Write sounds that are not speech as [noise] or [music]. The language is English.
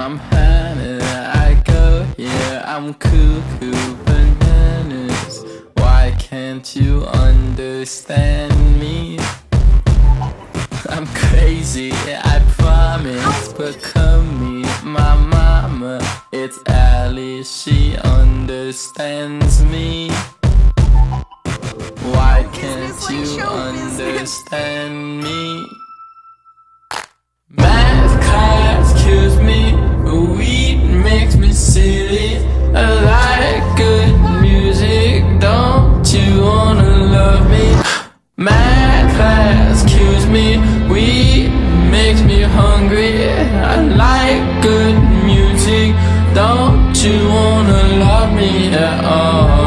I'm Hannah, I go here, I'm cuckoo bananas. Why can't you understand me? I'm crazy, I promise, but come meet my mama. It's Alice, she understands me. Why can't you [laughs] understand me? I like good music, don't you wanna love me? Class me, weed makes me hungry I like good music, don't you wanna love me at all?